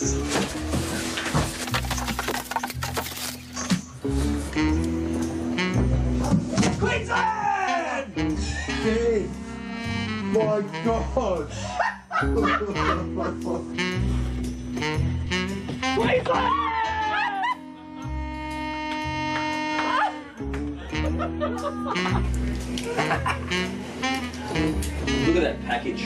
Queensland! Steve! My God! Look at that package.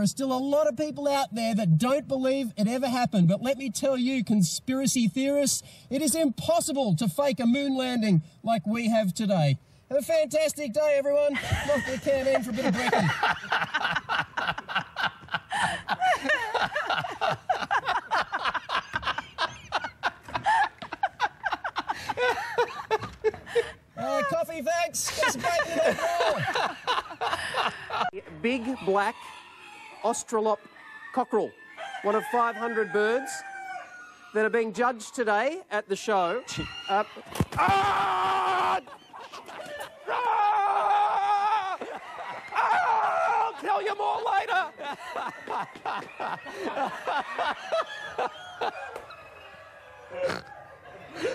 There are still a lot of people out there that don't believe it ever happened, but let me tell you, conspiracy theorists, it is impossible to fake a moon landing like we have today. Have a fantastic day, everyone. Knock the can in for a bit of brecon. Uh, coffee, thanks. Big black Australorp cockerel, one of 500 birds that are being judged today at the show. Uh, ah! Ah! Ah! I'll tell you more later.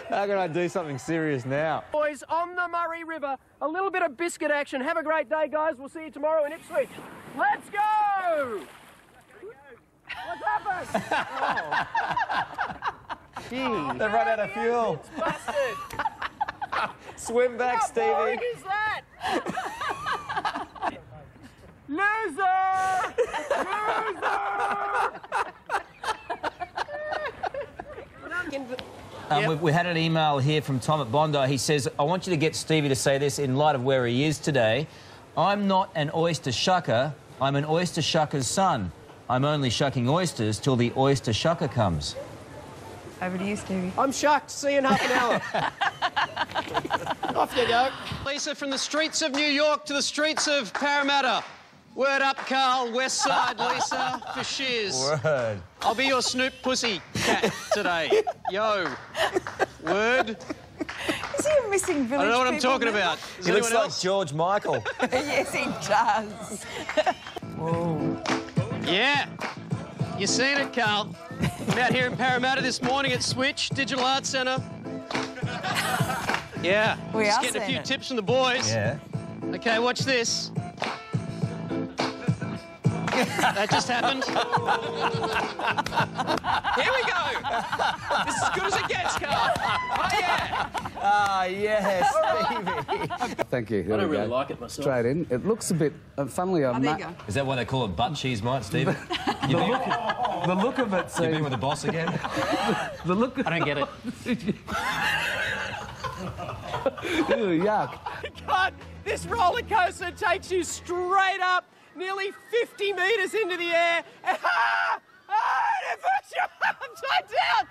How can I do something serious now? Boys, on the Murray River, a little bit of biscuit action. Have a great day, guys. We'll see you tomorrow in Ipswich. Let's go! What's happened? oh. Gee. They've run out of fuel. Busted. Swim back, How Stevie. is that? Loser! Loser! Um, we, we had an email here from Tom at Bondi. He says, I want you to get Stevie to say this in light of where he is today. I'm not an oyster shucker. I'm an oyster shucker's son. I'm only shucking oysters till the oyster shucker comes. Over to you, Stevie. I'm shocked. See you in half an hour. Off you go. Lisa, from the streets of New York to the streets of Parramatta. Word up, Karl. West side, Lisa, for shiz. Word. I'll be your Snoop pussy cat today. Yo. Word. Is he a missing village I don't know what I'm talking about. Is He looks anyone like else? George Michael. yes, he does. Yeah. You seen it, Karl. I'm out here in Parramatta this morning at Switch Digital Arts Centre. Yeah. We Just are getting a few it. tips from the boys. Yeah. Okay, watch this. that just happened. Here we go. This is as good as it gets, Karl. Oh, yeah. Ah, yes, Stevie. Thank you. There I don't really go. like it myself. Straight in. It looks a bit, uh, funnily, I'm Oh, not. Is that why they call it butt cheese, mate, Stevie? you been, The look of it You've been with the boss again? The look. I don't get it. Ew, yuck. God, this roller coaster takes you straight up, nearly 50 metres into the air. Ah! Ah! And it puts you upside down.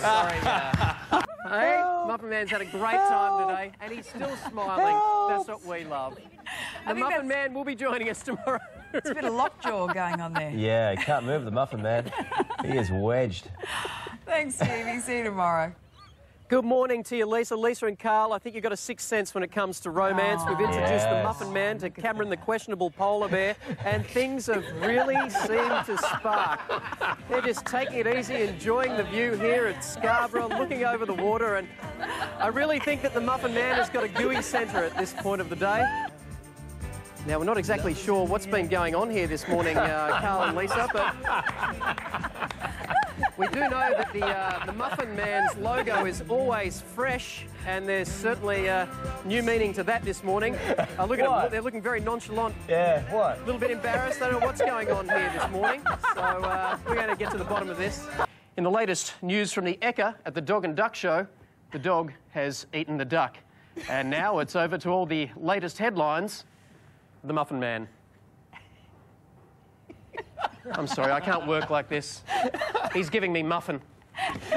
Sorry. Uh, hey, Muffin Man's had a great time today, and he's still smiling. That's what we love. The Muffin that's- Man will be joining us tomorrow. It's a bit of lockjaw going on there. Yeah, he can't move the muffin man. He is wedged. Thanks, Stevie. See you tomorrow. Good morning to you, Lisa. Lisa and Karl, I think you've got a sixth sense when it comes to romance. We've introduced the Muffin Man to Cameron, the questionable polar bear, and things have really seemed to spark. They're just taking it easy, enjoying the view here at Scarborough, looking over the water, and I really think that the Muffin Man has got a gooey centre at this point of the day. Now, we're not exactly sure what's been going on here this morning, uh, Karl and Lisa, but we do know that the, uh, the Muffin Man's logo is always fresh, and there's certainly uh, new meaning to that this morning. Uh, look at them, What? they're looking very nonchalant, Yeah, what? a little bit embarrassed. They don't know what's going on here this morning. So uh, we're going to get to the bottom of this. In the latest news from the Ekka at the Dog and Duck Show, the dog has eaten the duck. And now it's over to all the latest headlines. The Muffin Man. I'm sorry, I can't work like this. He's giving me muffin.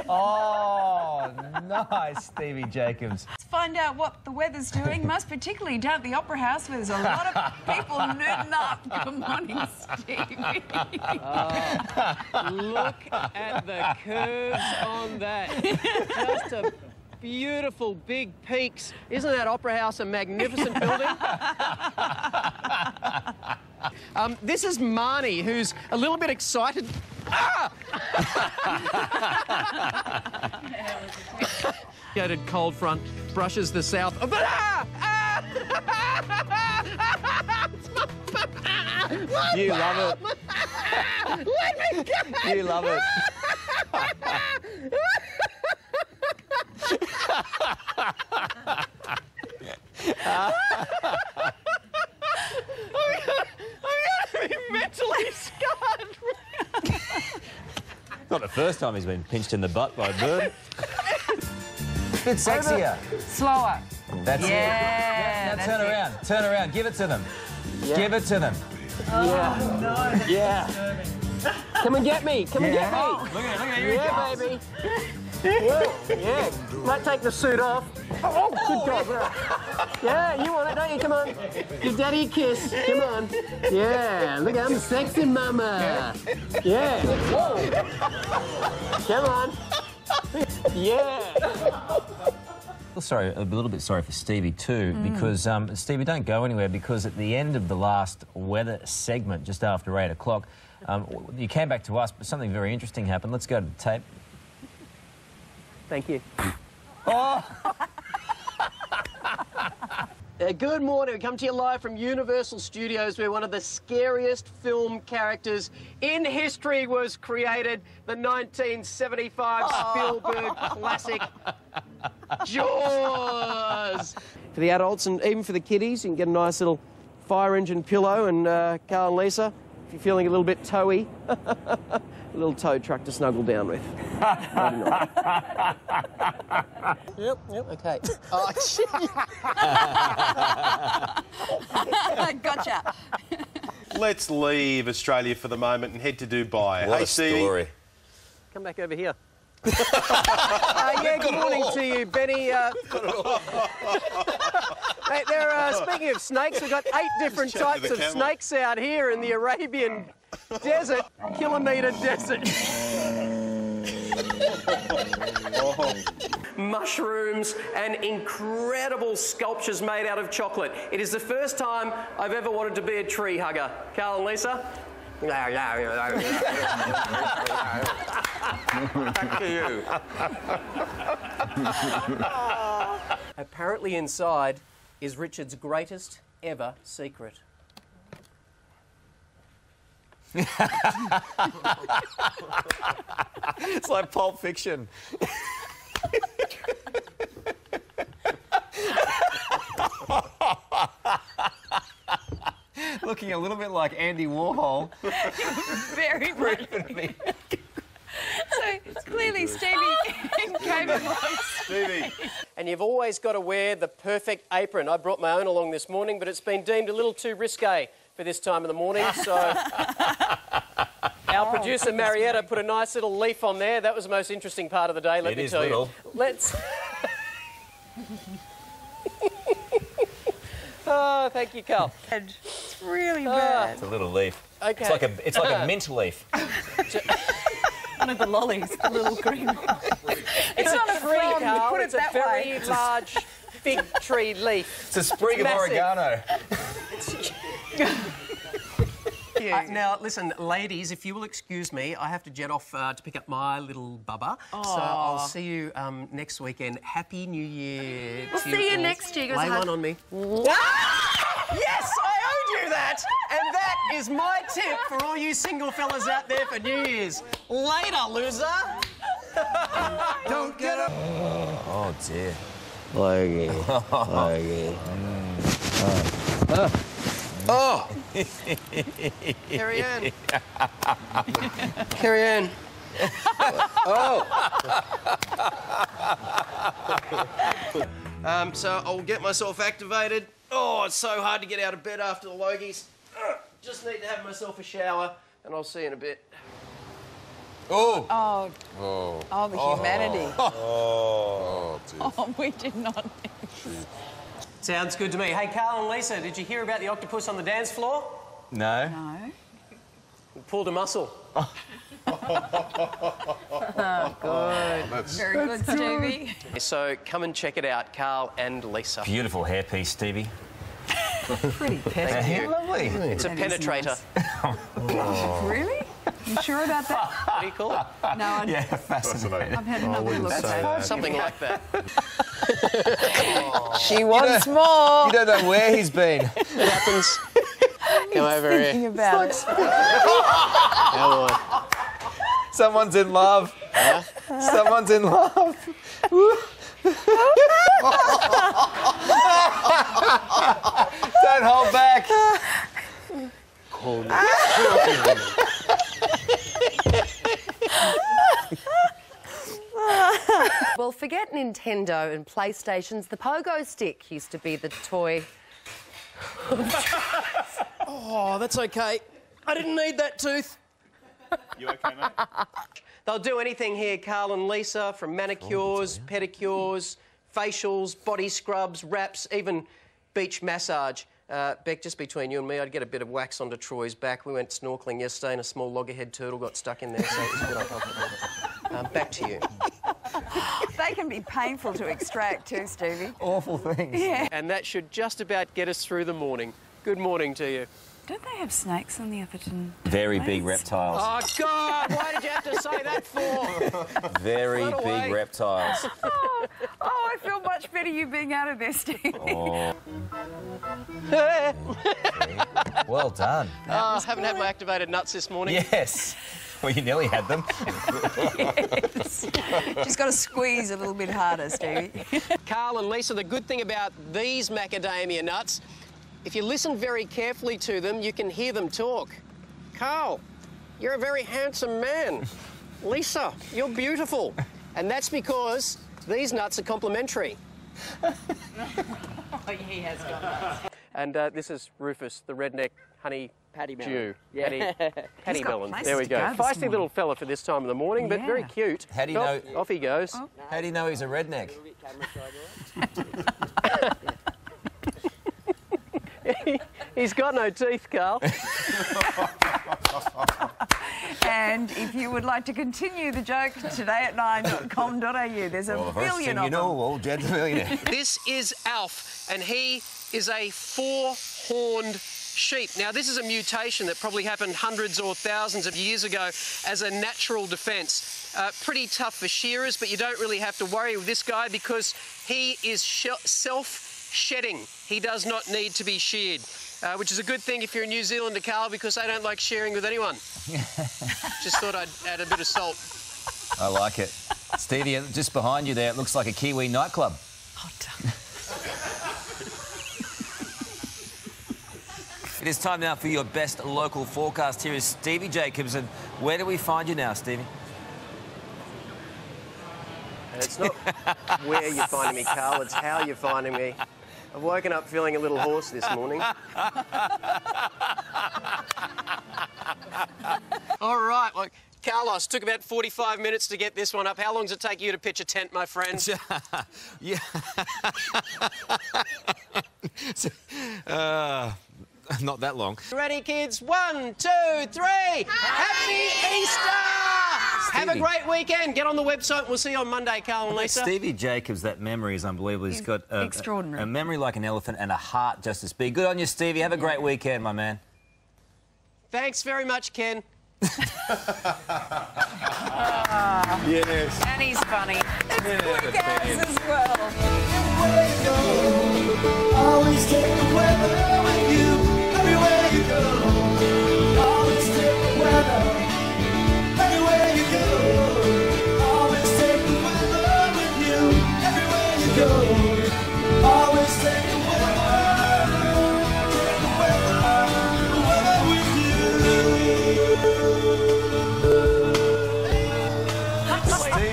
Oh, nice, Stevie Jacobs. Let's find out what the weather's doing, most particularly down at the Opera House where there's a lot of people nerding up. Good morning, Stevie. Look at the curves on that. Just a beautiful big peaks. Isn't that Opera House a magnificent building? um, this is Marnie, who's a little bit excited. Ah! Gated cold front brushes the south. Ah! Ah! You love it. You love it. Not the first time he's been pinched in the butt by a bird. Bit sexier. Slower. That's it. Yeah. Now that's turn it. around. Turn around. Give it to them. Give it to them. Oh, yeah. Yeah. Come and get me. Come and get me. Look at it. Look at it. Yeah, comes. baby. Whoa, yeah. Might take the suit off. Oh, good God. Yeah. yeah, you want it, don't you? Come on. Give daddy a kiss. Come on. Yeah, look, I'm sexy mama. Yeah. Whoa. Come on. Yeah. Sorry, a little bit sorry for Stevie too, because um, Stevie, don't go anywhere because at the end of the last weather segment, just after eight o'clock, um, you came back to us, but something very interesting happened. Let's go to the tape. Thank you. Uh, good morning. We come to you live from Universal Studios, where one of the scariest film characters in history was created the 1975 Spielberg classic Jaws. For the adults and even for the kiddies, you can get a nice little fire engine pillow. And uh, Karl and Lisa, if you're feeling a little bit toey, a little tow truck to snuggle down with. Yep, yep, okay. Oh, gotcha. Let's leave Australia for the moment and head to Dubai. What hey, a Stevie. story. Come back over here. Uh, yeah, good morning to you, Benny. Uh, hey, there, uh, speaking of snakes, we've got eight different types of camera. snakes out here in the Arabian desert, kilometre desert. Mushrooms and incredible sculptures made out of chocolate. It is the first time I've ever wanted to be a tree hugger. Karl and Lisa? Back to you. Apparently, inside is Richard's greatest ever secret. It's like Pulp Fiction. Looking a little bit like Andy Warhol. Very much. So clearly Stevie came along. Stevie. And you've always got to wear the perfect apron. I brought my own along this morning, but it's been deemed a little too risque for this time of the morning. So our producer Marietta put a nice little leaf on there. That was the most interesting part of the day. Let It me is tell little. you. Let's. oh, thank you, Karl. It's really Ah. bad. It's a little leaf. Okay. It's like a it's like a mint leaf. One of the lollies, the little green. It's not a tree, frond, Karl. put it it's a very way. large fig tree leaf. It's a sprig of massive. oregano. Uh, now, listen, ladies, if you will excuse me, I have to jet off uh, to pick up my little bubba. So I'll see you um, next weekend. Happy New Year. We'll to see you all. next year. Give Lay one on me. Ah! Yes, I owed you that. And that is my tip for all you single fellas out there for New Year's. Later, loser. Don't get up. Oh dear. Oh, Carrie Ann. Carrie Ann. oh. um, so I'll get myself activated. Oh, it's so hard to get out of bed after the Logies. Just need to have myself a shower, and I'll see you in a bit. Oh. Oh, Oh. oh, the humanity. Oh. oh dear. Oh, we did not. Sounds good to me. Hey, Karl and Lisa, did you hear about the octopus on the dance floor? No. No. Pulled a muscle. Oh, That's Very good, Stevie. So come and check it out, Karl and Lisa. Beautiful hairpiece, Stevie. Pretty pesky. Lovely. It's a That is penetrator. Really? You sure about that? What do you call it? No, I, Yeah, fascinating. I've had another look at that. Something like that. She wants more. You don't know where he's been. It happens. Come over Thinking here. about it. Come on. Someone's in love. Someone's in love. Don't hold back. Call me. Well, forget Nintendo and PlayStations. The pogo stick used to be the toy. Oh, that's okay. I didn't need that tooth. You okay, mate? They'll do anything here, Karl and Lisa, from manicures, pedicures, facials, body scrubs, wraps, even beach massage. Uh, Beck, just between you and me, I'd get a bit of wax onto Troy's back. We went snorkeling yesterday and a small loggerhead turtle got stuck in there, so it was a bit uncomfortable. Um, back to you. They can be painful to extract too, Stevie. Awful things. Yeah. And that should just about get us through the morning. Good morning to you. Don't they have snakes on the Atherton? Very big reptiles. Oh, God, why did you have to say that for? Very Run away. big reptiles. Oh, oh, I feel much better you being out of there, Stevie. Oh. well done. Oh, I haven't had my activated nuts this morning. Yes. Well, you nearly had them. Just got to squeeze a little bit harder, Stevie. Karl and Lisa, the good thing about these macadamia nuts, if you listen very carefully to them, you can hear them talk. Karl, you're a very handsome man. Lisa, you're beautiful. And that's because these nuts are complimentary. oh, he has got nuts. And uh, this is Rufus, the redneck honey patty melon. Jew. Yeah. Paddy, Paddy got melon. There we go. go Feisty little fella for this time of the morning, but very cute. How do you off, know- Off he goes. How do you know he's a redneck? He's got no teeth, Karl. And if you would like to continue the joke, today at 9.com.au, there's a Well, the billion thing of you know, them. old Jed's a millionaire. This is Alf, and he is a four-horned sheep. Now, this is a mutation that probably happened hundreds or thousands of years ago as a natural defence. Uh, pretty tough for shearers, but you don't really have to worry with this guy because he is sh- self-shedding. He does not need to be sheared. Uh, which is a good thing if you're a New Zealander, Karl, because they don't like sharing with anyone. Just thought I'd add a bit of salt. I like it. Stevie, just behind you there, it looks like a Kiwi nightclub. It is time now for your best local forecast. Here is Stevie Jacobs. And where do we find you now, Stevie? And it's not where you're finding me, Karl, it's how you're finding me. I've woken up feeling a little hoarse this morning. All right, well, Carlos, took about 45 minutes to get this one up. How long does it take you to pitch a tent, my friend? yeah. uh, not that long. Ready, kids? One, two, three. Happy Easter! Have a great weekend. Get on the website. We'll see you on Monday, Karl and Lisa. Stevie Jacobs, that memory is unbelievable. He's got a, extraordinary. a memory like an elephant and a heart just as big. Good on you, Stevie. Have a great weekend, my man. Thanks very much, Ken. Yes. And he's funny. It's quick as as well.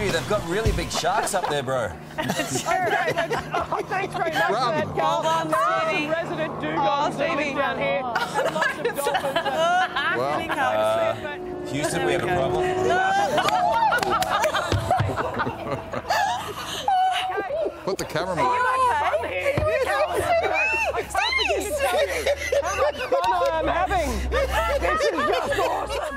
Stevie, they've got really big sharks up there, bro. Thanks very much for that, Karl. Well done, Stevie. resident Oh, dugong Stevie. down here. And lots of dolphins. uh, Well, getting home. uh, Houston, we have a problem. Put the cameraman. I can't begin to tell you how much fun I am having. This is just awesome.